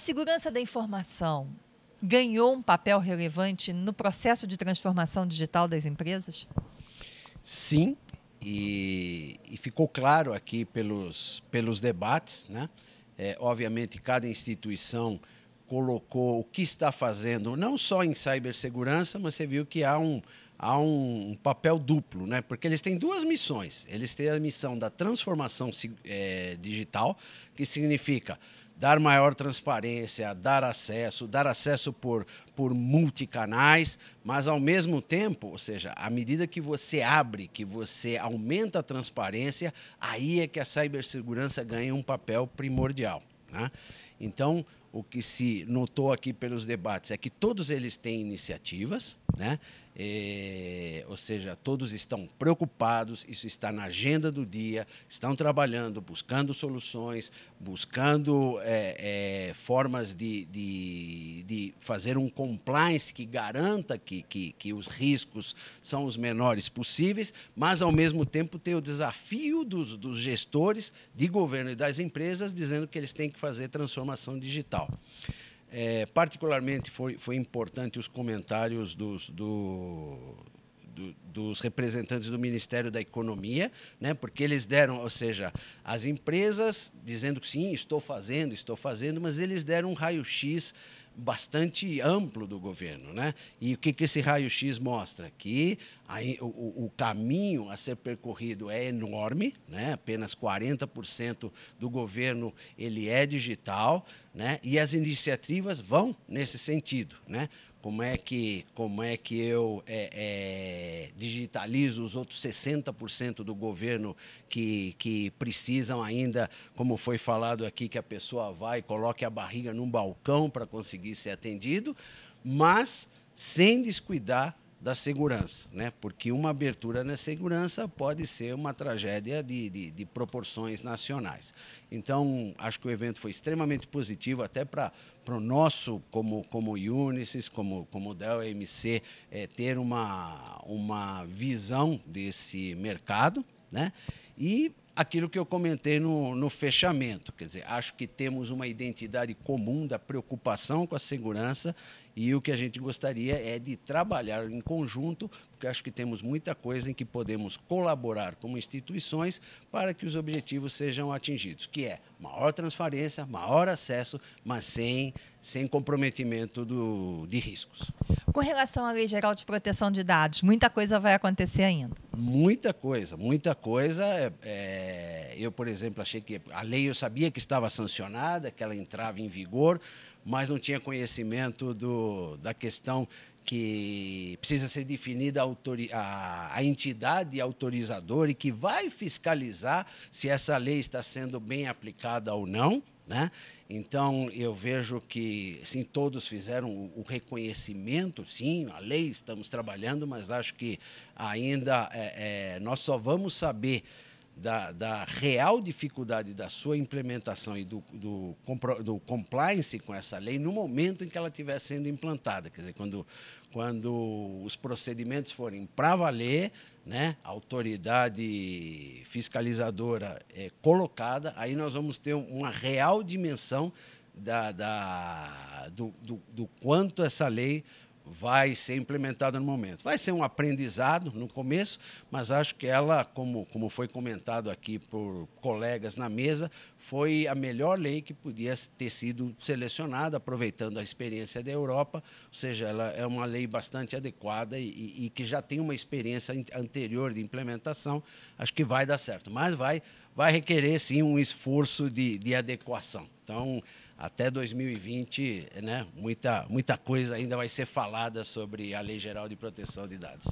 segurança da informação ganhou um papel relevante no processo de transformação digital das empresas? Sim, e, e ficou claro aqui pelos, pelos debates, né? É, obviamente, cada instituição colocou o que está fazendo, não só em cibersegurança, mas você viu que há um, há um, papel duplo, né? porque eles têm duas missões. Eles têm a missão da transformação é, digital, que significa dar maior transparência, dar acesso, dar acesso por, por multicanais, mas ao mesmo tempo, ou seja, à medida que você abre, que você aumenta a transparência, aí é que a cibersegurança ganha um papel primordial. Né? Então, o que se notou aqui pelos debates é que todos eles têm iniciativas, né? É, ou seja, todos estão preocupados, isso está na agenda do dia, estão trabalhando, buscando soluções, buscando é, é, formas de, de, de, fazer um compliance que garanta que, que, que, os riscos são os menores possíveis, mas, ao mesmo tempo, ter o desafio dos, dos gestores de governo e das empresas dizendo que eles têm que fazer transformação digital. É, particularmente foi, foi importante os comentários dos, do, do, dos representantes do Ministério da Economia, né, porque eles deram, ou seja, as empresas dizendo que sim, estou fazendo, estou fazendo, mas eles deram um raio-x bastante amplo do governo. Né? E o que, que esse raio-x mostra? Que aí, o, o, caminho a ser percorrido é enorme, né? apenas 40% do governo ele é digital, né? e as iniciativas vão nesse sentido. Né? Como é que, como é que eu é, é, digitalizo os outros 60% do governo que, que precisam ainda, como foi falado aqui, que a pessoa vai e coloque a barriga num balcão para conseguir ser atendido, mas sem descuidar da segurança, né? porque uma abertura na segurança pode ser uma tragédia de, de, de, proporções nacionais. Então, acho que o evento foi extremamente positivo, até para o nosso, como, como Unisys, como, como Dell EMC, é, ter uma, uma visão desse mercado. Né? E aquilo que eu comentei no, no fechamento, quer dizer, acho que temos uma identidade comum da preocupação com a segurança e o que a gente gostaria é de trabalhar em conjunto, porque acho que temos muita coisa em que podemos colaborar como instituições para que os objetivos sejam atingidos, que é maior transparência, maior acesso, mas sem, sem comprometimento do, de riscos. Com relação à Lei Geral de Proteção de Dados, muita coisa vai acontecer ainda. Muita coisa, muita coisa. É, é, eu, por exemplo, achei que a lei eu sabia que estava sancionada, que ela entrava em vigor, mas não tinha conhecimento do, da questão que precisa ser definida a, a, a, entidade autorizadora e que vai fiscalizar se essa lei está sendo bem aplicada ou não. Né? Então, eu vejo que sim, todos fizeram o, o, reconhecimento, sim, a lei estamos trabalhando, mas acho que ainda é, é, nós só vamos saber da, da, real dificuldade da sua implementação e do, do, do, compliance com essa lei no momento em que ela estiver sendo implantada. Quer dizer, quando, quando os procedimentos forem para valer, né, a autoridade fiscalizadora é colocada, aí nós vamos ter uma real dimensão da, da do, do, do quanto essa lei vai ser implementada no momento. Vai ser um aprendizado no começo, mas acho que ela, como, como foi comentado aqui por colegas na mesa, foi a melhor lei que podia ter sido selecionada, aproveitando a experiência da Europa, ou seja, ela é uma lei bastante adequada e, e que já tem uma experiência anterior de implementação, acho que vai dar certo, mas vai, vai requerer sim um esforço de, de adequação. Então, até 2020, né, muita, muita coisa ainda vai ser falada sobre a Lei Geral de Proteção de Dados.